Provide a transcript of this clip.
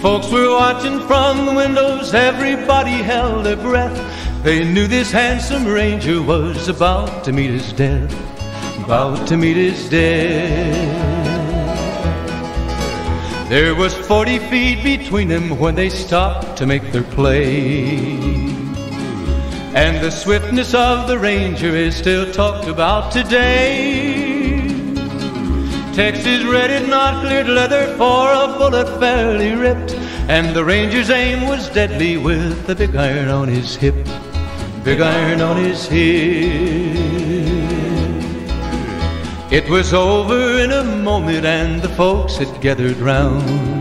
Folks were watching from the windows, everybody held their breath. They knew this handsome ranger was about to meet his death, about to meet his death. There was 40 feet between them when they stopped to make their play. And the swiftness of the Ranger is still talked about today. Texas red is not cleared leather for a bullet fairly ripped. And the Ranger's aim was deadly with the big iron on his hip. Big iron on his hip. It was over in a moment and the folks had gathered round.